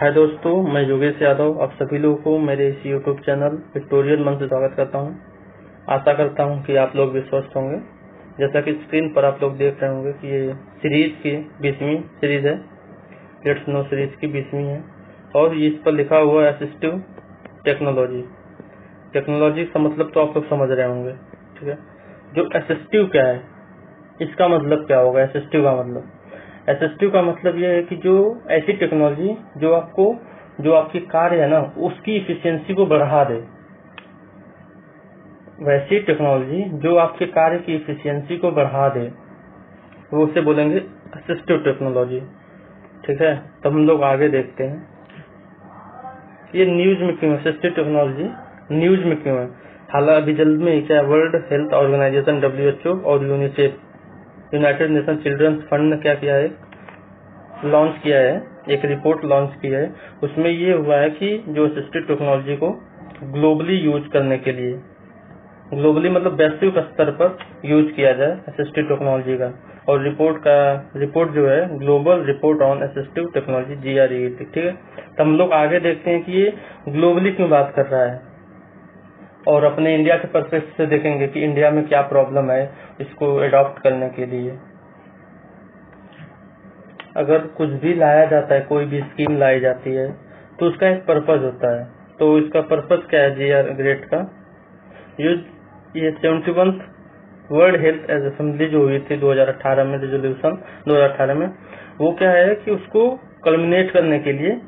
हाय दोस्तों, मैं योगेश यादव, आप सभी लोगों को मेरे इस यूट्यूब चैनल विक्टोरियल मन से स्वागत करता हूँ। आशा करता हूँ कि आप लोग भी स्वस्थ होंगे। जैसा कि स्क्रीन पर आप लोग देख रहे होंगे कि ये सीरीज़ की बीसवीं सीरीज़ है। लेट्स नो सीरीज़ की बीसवीं है। और इस पर लिखा हुआ है असिस्टिव टेक्नोलॉजी टेक्नोलॉजी का मतलब तो आप लोग समझ रहे होंगे, ठीक है? जो असिस्टिव क्या है, इसका मतलब क्या होगा? असिस्टिव का मतलब। एसएसटी का मतलब यह है कि जो ऐसी टेक्नोलॉजी जो आपको, जो आपकी कार्य है ना, उसकी इफिशियंसी को बढ़ा दे। वैसी टेक्नोलॉजी जो आपके कार्य की इफिशियंसी को बढ़ा दे, वो उसे बोलेंगे असिस्टिव टेक्नोलॉजी ठीक है? तब हम लोग आगे देखते हैं। ये न्यूज़ में क्यों असिस्टिव टेक्नोलॉजी न्यूज़ में क्यों है? हालाँकि अभी जल्द में क्या वर्ल्ड हेल्थ ऑर्गेनाइजेशन डब्ल्यूएचओ और UNICEF united nation children's fund ने क्या किया है? लॉन्च किया है, एक रिपोर्ट लॉन्च की है। उसमें ये हुआ है कि जो असिस्टिव टेक्नोलॉजी को ग्लोबली यूज़ करने के लिए ग्लोबली मतलब वैश्विक स्तर पर यूज़ किया जाए असिस्टिव टेक्नोलॉजी का। और रिपोर्ट का रिपोर्ट जो है global report on assistive technology जी ठीक है? तो हम लोग आगे देखते हैं कि ये ग्लोबली क्यों बात कर रहा है। और अपने इंडिया के परस्पेक्टिव से देखेंगे कि इंडिया में क्या प्रॉब्लम है इसको अडॉप्ट करने के लिए। अगर कुछ भी लाया जाता है, कोई भी स्कीम लाई जाती है तो उसका एक पर्पज होता है। तो इसका पर्पज क्या है, जी आर ग्रेट का? यूज़ ये seventy one world health age assembly जो हुई थी 2018 में रेजोल्यूशन 2018 में, वो क्या है कि उसको कलमिनेट करने के लिए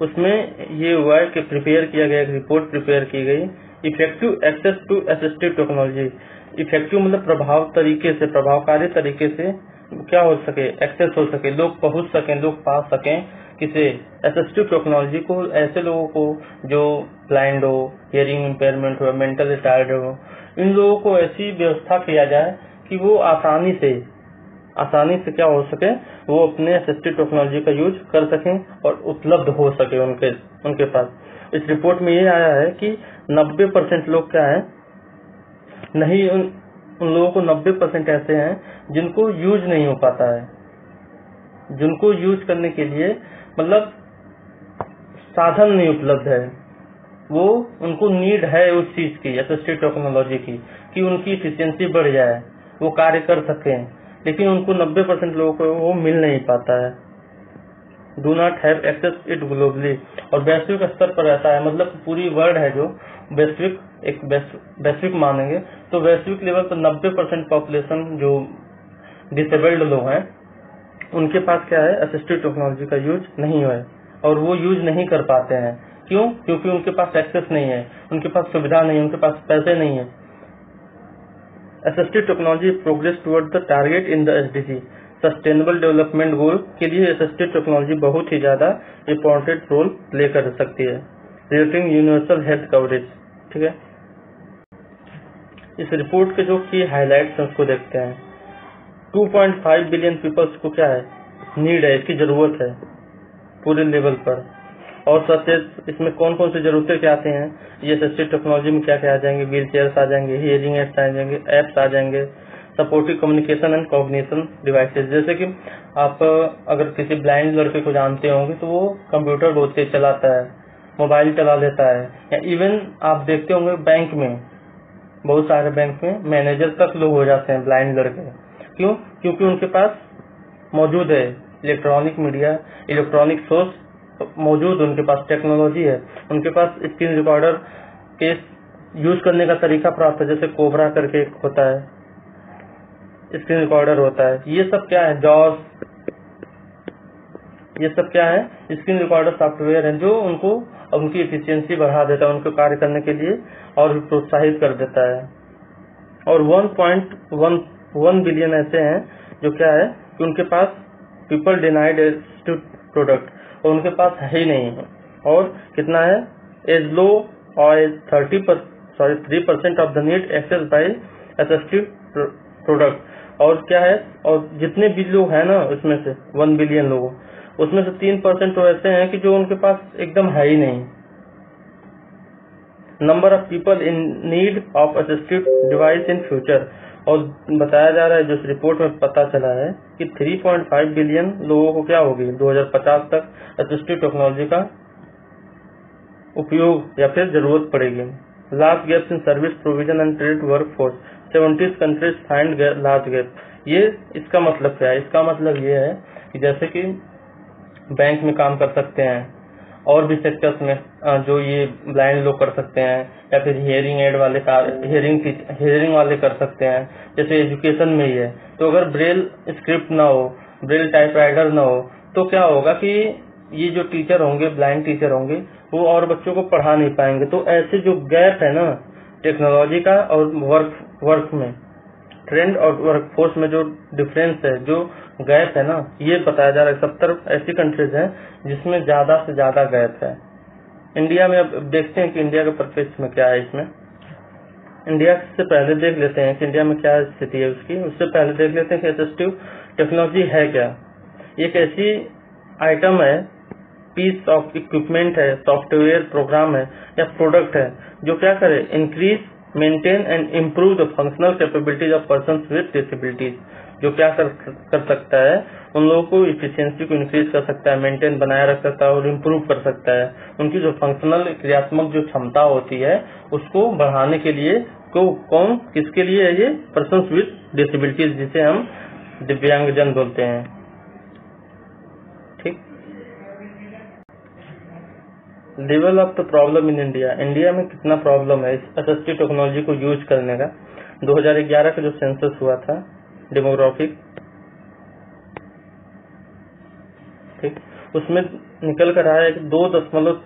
उसमें ये है कि प्रिपेयर किया गया, एक रिपोर्ट प्रिपेयर की गई effective access to assistive technology effective मतलब प्रभाव तरीके से, प्रभावकारी तरीके से क्या हो सके एक्सेस हो सके, लोग पहुँच सकें, लोग पा सकें किसे असिस्टिव टेक्नोलॉजी को, ऐसे लोगों को जो ब्लाइंड हो हियरिंग इम्पेयरमेंट हो मेंटल रिटायर्ड हो, इन लोगों को ऐसी व्यवस्था किया जाए कि वो आसानी से आसानी से क्या हो सके, वो अपने असिस्टिव टेक्नोलॉजी का यूज़ कर सकें और उपलब्ध हो सके उनके उनके पास। इस रिपोर्ट में ये आया है कि 90 परसेंट लोग क्या है? नहीं उन, उन लोगों को 90 परसेंट ऐसे हैं जिनको यूज़ नहीं हो पाता है। जिनको यूज़ करने के लिए मतलब साधन नहीं उपलब्ध है। वो उनको नीड है उस चीज़ की असिस्टिव टेक्नोलॉजी की कि उनकी इफिशियंसी बढ़ जाए वो कार्य कर सकें। लेकिन उनको 90 परसेंट लोगों को वो मिल नहीं पाता है। Do not have access it globally और वैश्विक स्तर पर रहता है मतलब पूरी वर्ल्ड है जो वैश्विक, एक वैश्विक मानेंगे तो वैश्विक लेवल पर 90 परसेंट पॉपुलेशन जो डिसेबल्ड लोग हैं, उनके पास क्या है? असिस्टिव टेक्नोलॉजी का यूज़ नहीं है। और वो यूज़ नहीं कर पाते हैं। क्यों? क्योंकि उनके पास एक्सेस नहीं है, उनके पास सुविधा नहीं है, उनके पास पैसे नहीं है। Assistive technology progress toward the target in the S sustainable development goal के लिए असिस्टिव टेक्नोलॉजी बहुत ही ज़्यादा इम्पोर्टेंट रोल प्ले कर सकती है। रिलेटिंग यूनिवर्सल हेल्थ कवरेज ठीक है? इस रिपोर्ट के जो की हाईलाइट्स हैं, उसको देखते हैं। 2.5 बिलियन पीपल्स को क्या है? नीड है, इसकी ज़रूरत है, पूरे लेवल पर। और सचेत इसमें कौन कौन सी जरूरतें क्या आती हैं? ये असिस्टिव टेक्नोलॉजी में क्या क्या आ जाएँगे? व्हील चेयर आ जाएँगे हियरिंग एड्स आ जाएँगे एप्स आ जाएँगे। Supportive communication and cognition devices जैसे कि आप, अगर किसी ब्लाइंड लड़के को जानते होंगे तो वो कंप्यूटर बहुत तेज चलाता है मोबाइल चला लेता है, या इवन आप देखते होंगे बैंक में, बहुत सारे बैंक में मैनेजर तक लोग हो जाते हैं ब्लाइंड लड़के। क्यों? क्योंकि उनके पास मौजूद है इलेक्ट्रॉनिक मीडिया इलेक्ट्रॉनिक सोर्स मौजूद उनके पास टेक्नोलॉजी है। उनके पास स्क्रीन रिकॉर्डर के यूज़ करने का तरीका प्राप्त है, जैसे कोबरा करके होता है। स्क्रीन रिकॉर्डर होता है। ये सब क्या है? जॉस ये सब क्या है? स्क्रीन रिकॉर्डर सॉफ्टवेयर है, जो उनको, उनकी एफिशिएंसी बढ़ा देता है, उनको कार्य करने के लिए और प्रोत्साहित कर देता है। और 1.1 बिलियन ऐसे हैं, जो क्या है कि उनके पास पीपल डिनाइड प्रोडक्ट और उनके पास है ही नहीं। है और कितना है? एज लो और thirty sorry three percent of the need access by assistive product और क्या है? और जितने भी लोग हैं ना उसमें से वन बिलियन लोग, उसमें से तीन परसेंट तो ऐसे हैं कि जो उनके पास एकदम है ही नहीं। Number of people in need of assistive device in future और बताया जा रहा है जो इस रिपोर्ट में पता चला है कि 3.5 बिलियन लोगों को क्या होगी 2050 तक असिस्टिव टेक्नोलॉजी का उपयोग या फिर ज़रूरत पड़ेगी। Last gaps in service provision and trained workforce seventies countries find large gap ये इसका मतलब क्या है? इसका मतलब ये है कि जैसे कि बैंक में काम कर सकते हैं, और भी सेक्टर्स में जो ये ब्लाइंड लोग कर सकते हैं, या फिर हियरिंग एड वाले हियरिंग हियरिंग वाले कर सकते हैं, जैसे एजुकेशन में ही है। तो अगर ब्रेल स्क्रिप्ट ना हो ब्रेल टाइप राइडर ना हो तो क्या होगा कि ये जो टीचर होंगे ब्लाइंड टीचर होंगे, वो और बच्चों को पढ़ा नहीं पाएँगे। तो ऐसे जो गैप है ना टेक्नोलॉजी का और वर्क वर्क में ट्रेंड और वर्क फोर्स में जो डिफरेंस है, जो गैप है ना, ये बताया जा रहा है। सत्तर ऐसी कंट्रीज़ हैं जिसमें ज़्यादा से ज़्यादा गैप है। इंडिया में अब देखते हैं कि इंडिया के परिप्रेक्ष्य में क्या है इसमें। इंडिया से पहले देख लेते हैं कि इंडिया में क्या स्थिति है उसकी। उससे पहले देख लेते हैं कि असिस्टिव टेक्नोलॉजी है क्या। एक ऐसी आइटम है पीस ऑफ़ इक्विपमेंट है सॉफ्टवेयर प्रोग्राम है, या प्रोडक्ट है, जो क्या करे increase maintain and improve the functional capabilities of person with disabilities जो क्या कर, कर सकता है उन लोगों को इफिशियंसी को इंक्रीज कर सकता है मेंटेन बनाए रख सकता है और इम्प्रूव कर सकता है। उनकी जो फंक्शनल क्रियात्मक जो क्षमता होती है उसको बढ़ाने के लिए को कौन किसके लिए है ये? पर्सन विद डिसेबिलिटीज जिसे हम दिव्यांगजन बोलते हैं। ठीक? Level of the problem in India India में कितना प्रॉब्लम है? इस असिस्टिव टेक्नोलॉजी को यूज़ करने का। 2011 का जो सेंसस हुआ था डेमोग्राफिक ठीक? उसमें निकल कर आया कि दो दशमलव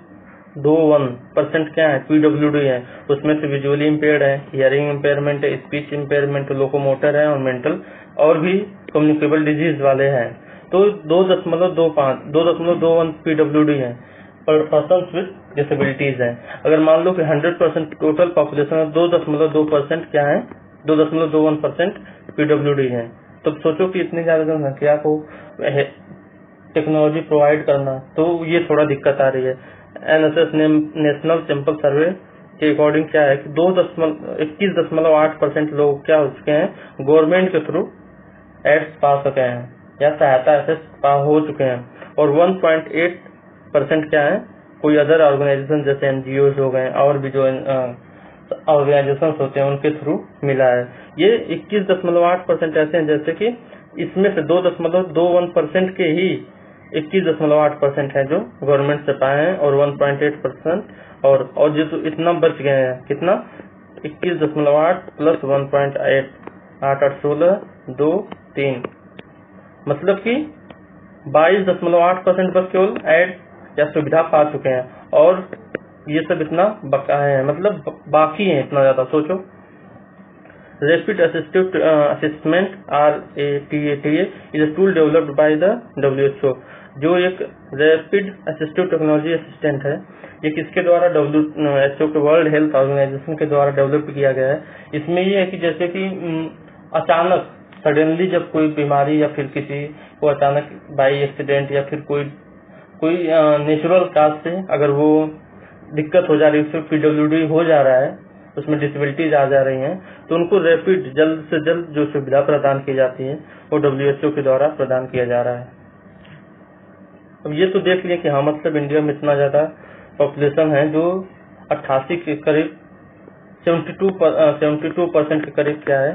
दो वन परसेंट क्या है? पीडब्ल्यू डी है। उसमें से विजुअली इम्पेयर है हियरिंग इम्पेयरमेंट है स्पीच इम्पेयरमेंट लोकोमोटर है और मेंटल और भी कम्युनिकेबल डिज़ीज़ वाले हैं। तो दो दशमलव दो पाँच, दो दशमलव दो वन पीडब्ल्यू डी है। पर्सन विद डिसेबिलिटीज है। अगर मान लो कि हंड्रेड परसेंट टोटल पॉपुलेशन में दो दशमलव दो परसेंट क्या है? दो दशमलव दो वन परसेंट पीडब्ल्यू डी है। तो सोचो कि इतनी ज़्यादा जनसंख्या को टेक्नोलॉजी प्रोवाइड करना तो ये थोड़ा दिक्कत आ रही है। एनएसएस नेशनल सैंपल सर्वे के अकॉर्डिंग क्या है कि दो दशमलव, इक्कीस दशमलव आठ परसेंट लोग क्या हो चुके हैं गवर्नमेंट के थ्रू एड्स पा सके हैं, या सहायता ऐसे हो चुके हैं। और 1.8 परसेंट क्या है? कोई अदर ऑर्गेनाइजेशन जैसे एनजीओ हो गए, और भी जो ऑर्गेनाइजेशन होते हैं, उनके थ्रू मिला है। ये इक्कीस दशमलव आठ परसेंट ऐसे हैं, जैसे कि इसमें से दो दशमलव दो वन परसेंट के ही इक्कीस दशमलव आठ परसेंट है जो गवर्नमेंट से पाए हैं, और वन पॉइंट एट परसेंट और और जो तो इतना बच गए हैं। कितना? इक्कीस दशमलव आठ प्लस वन पॉइंट एट, आठ आठ सोलह, दो, तीन। मतलब कि बाईस दशमलव आठ परसेंट बस केवल एड या सुविधा पा चुके हैं। और ये सब इतना बकाया है मतलब बाकी है इतना ज़्यादा, सोचो। A T A T is tool developed by the W H O जो एक रैपिड असिस्टिव टेक्नोलॉजी असिस्टेंट है। ये किसके द्वारा डब्ल्यू एच ओ के वर्ल्ड हेल्थ ऑर्गेनाइजेशन के द्वारा डेवलप किया गया है? इसमें ये है कि जैसे कि अचानक सडनली जब कोई बीमारी या फिर किसी को अचानक बाई एक्सीडेंट या फिर कोई कोई नेचुरल काज से अगर वो दिक्कत हो जा रही है उससे पीडब्ल्यू हो जा रहा है, उसमें डिसेबिलिटीज आ जा रही हैं तो उनको रैपिड जल्द से जल्द जो सुविधा प्रदान की जाती है, वो डब्ल्यू के द्वारा प्रदान किया जा रहा है। अब ये तो देख लिया कि हाँ मतलब इंडिया में इतना ज़्यादा पॉपुलेशन है जो अट्ठासी के करीब सेवेंटी टू परसेंट के करीब क्या है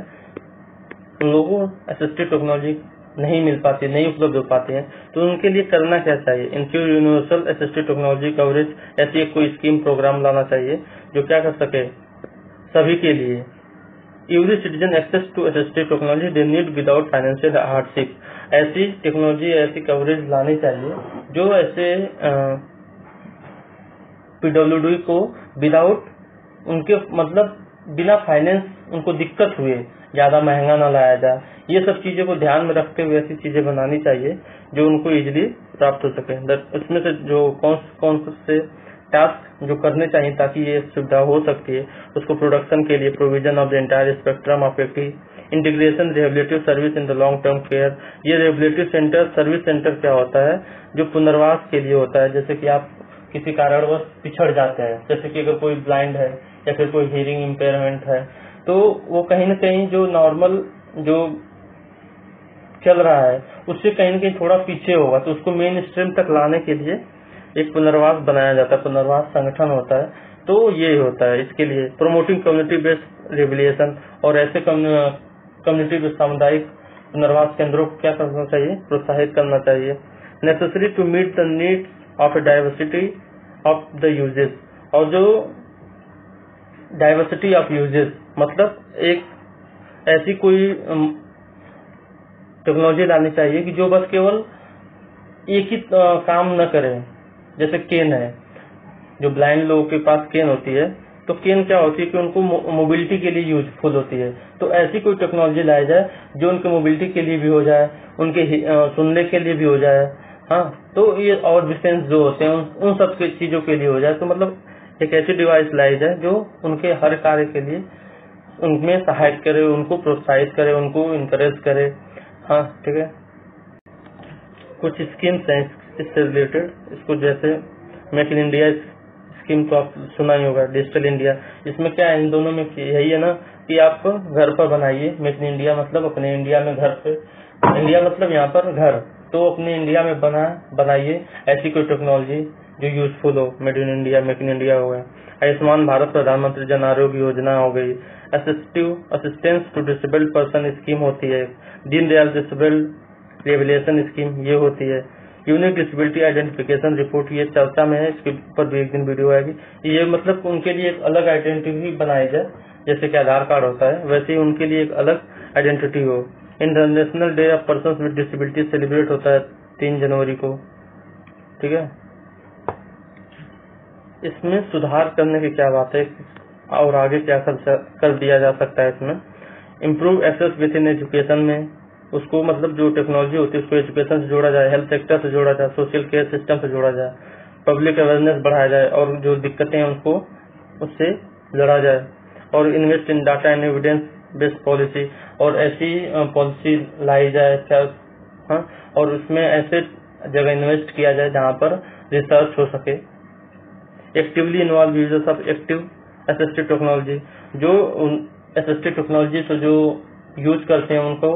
उन लोगों असिस्टिव टेक्नोलॉजी नहीं मिल पाती, नहीं उपलब्ध हो पाती है। तो उनके लिए करना क्या चाहिए? Ensure universal assistive technology coverage ऐसी एक कोई स्कीम प्रोग्राम लाना चाहिए, जो क्या कर सके? सभी के लिए। Every citizen access to assistive technology they need without financial hardship ऐसी टेक्नोलॉजी ऐसी कवरेज लानी चाहिए, जो ऐसे पीडब्ल्यू को विदाउट उनके मतलब बिना फाइनेंस उनको दिक्कत हुए। ज़्यादा महँगा ना लाया जाए। ये सब चीज़ों को ध्यान में रखते हुए ऐसी चीज़ें बनानी चाहिए, जो उनको इजिली प्राप्त हो सके। उसमें से जो कौन कौन से टास्क जो करने चाहिए ताकि ये सुविधा हो सकती है उसको प्रोडक्शन के लिए provision of the entire spectrum of active integration rehabilitative service in the long term care ये रिहेबिलिटिव सेंटर सर्विस सेंटर क्या होता है? जो पुनर्वास के लिए होता है, जैसे कि आप किसी कारणवश पिछड़ जाते हैं। जैसे कि अगर कोई ब्लाइंड है या फिर कोई हियरिंग इम्पेयरमेंट है तो वो कहीं ना कहीं जो नॉर्मल जो चल रहा है, उससे कहीं ना कहीं थोड़ा पीछे होगा। तो उसको मेन स्ट्रीम तक लाने के लिए एक पुनर्वास बनाया जाता है, पुनर्वास संगठन होता है। तो ये होता है इसके लिए प्रोमोटिंग कम्युनिटी बेस्ड रेवल्यूशन और ऐसे कम्युनिटी सामुदायिक पुनर्वास केंद्रों को क्या करना चाहिए? प्रोत्साहित करना चाहिए। Necessary to meet the needs of a diversity of the uses और जो डाइवर्सिटी ऑफ़ यूजेस मतलब एक ऐसी कोई टेक्नोलॉजी लानी चाहिए कि जो बस केवल एक ही काम न करे। जैसे केन है जो ब्लाइंड लोगों के पास केन होती है तो केन क्या होती है कि उनको मोबिलिटी के लिए यूजफुल होती है। तो ऐसी कोई टेक्नोलॉजी लाई जाए जो उनके मोबिलिटी के लिए भी हो जाए उनके सुनने के लिए भी हो जाए। हाँ तो ये और डिस्टेंस जो होते हैं उन, सब चीज़ों के लिए हो जाए तो मतलब एक ऐसी डिवाइस लाई जाए जो उनके हर कार्य के लिए उनमें सहायक करे, उनको प्रोत्साहित करे, उनको इंकरेज करे। हाँ ठीक है? कुछ स्कीम्स हैं इससे रिलेटेड इसको जैसे मेक इन इंडिया स्कीम तो आप सुना ही होगा डिजिटल इंडिया इसमें क्या है? इन दोनों में यही है ना कि आप घर पर बनाइए। मेक इन इंडिया मतलब अपने इंडिया में घर पे। इंडिया मतलब यहाँ पर घर। तो अपने इंडिया में बना, बनाइए। ऐसी कोई टेक्नोलॉजी जो यूजफुल हो made in India make in India हो। गया आयुष्मान भारत प्रधानमंत्री जन आरोग्य योजना हो गई। Assistive assistance to disabled person scheme होती है। दीनदयाल डिसेबल्ड रेवलेशन स्कीम ये होती है। यूनिक डिसेबिलिटी आइडेंटिफिकेशन रिपोर्ट ये चर्चा में है। इसके ऊपर भी एक दिन वीडियो आएगी। ये मतलब उनके लिए एक अलग आइडेंटिटी बनाई जाए, जैसे कि आधार कार्ड होता है, वैसे ही उनके लिए एक अलग आइडेंटिटी हो। International day of person with disability celebrate होता है तीन जनवरी को। ठीक है? इसमें सुधार करने की क्या बात है? और आगे क्या कर, कर दिया जा सकता है इसमें? Improve access within education में उसको मतलब जो टेक्नोलॉजी होती है उसको एजुकेशन से जोड़ा जाए हेल्थ सेक्टर से जोड़ा जाए सोशल केयर सिस्टम से जोड़ा जाए पब्लिक अवेयरनेस बढ़ाया जाए और जो दिक्कतें हैं उनको उससे लड़ा जाए। और invest in data and evidence based policy और ऐसी पॉलिसी लाई जाए हाँ और उसमें ऐसे जगह इन्वेस्ट किया जाए जहाँ पर रिसर्च हो सके। Actively involve users of active assistive technology जो असिस्टिव टेक्नोलॉजी से जो यूज़ करते हैं उनको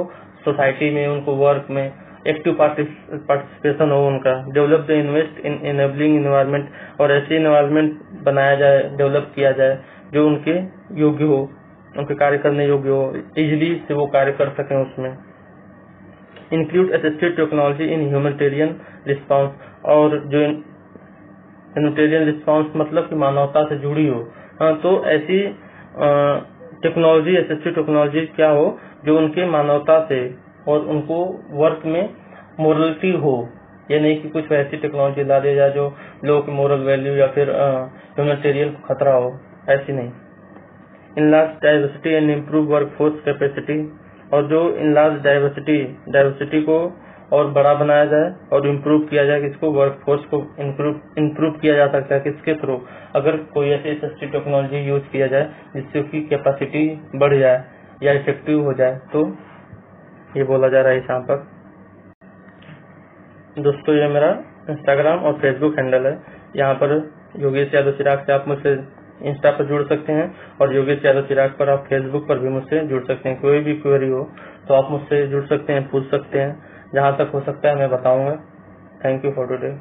सोसाइटी में, उनको वर्क में एक्टिव पार्टिसिपेशन हो उनका। Develop the invest in enabling environment और ऐसी इन्वायरमेंट बनाया जाए डेवलप किया जाए, जो उनके योग्य हो, उनके कार्य करने योग्य हो इजिली से वो कार्य कर सकें उसमें। Include assisted technology in humanitarian response और जो ह्यूमनिटेरियन रिस्पांस मतलब कि मानवता से जुड़ी हो। हाँ तो ऐसी टेक्नोलॉजी असिस्टेड टेक्नोलॉजी क्या हो, जो उनके मानवता से और उनको वर्क में मोरलिटी हो। ये नहीं कि कुछ ऐसी टेक्नोलॉजी ला दिया जाए जो लोगों की मोरल वैल्यू या फिर ह्यूमनिटेरियन को खतरा हो। ऐसी नहीं। Enlarge diversity and improve work force capacity और जो इनलार्ज डाइवर्सिटी डाइवर्सिटी को और बड़ा बनाया जाए और इम्प्रूव किया जाए, किसको वर्क फोर्स को इम्प्रूव किया जा सकता है, किसके थ्रू अगर कोई ऐसी सस्ती टेक्नोलॉजी यूज़ किया जाए, जिससे उसकी कैपेसिटी बढ़ जाए या इफ़ेक्टिव हो जाए तो ये बोला जा रहा है यहाँ पर। दोस्तों, ये मेरा इंस्टाग्राम और फेसबुक हैंडल है। यहाँ पर योगेश यादव चिराग से आप मुझसे इंस्टा पर जुड़ सकते हैं और योगेश यादव चिराग पर आप फेसबुक पर भी मुझसे जुड़ सकते हैं। कोई भी क्वेरी हो तो आप मुझसे जुड़ सकते हैं, पूछ सकते हैं। जहाँ तक हो सकता है मैं बताऊँगा। Thank you for today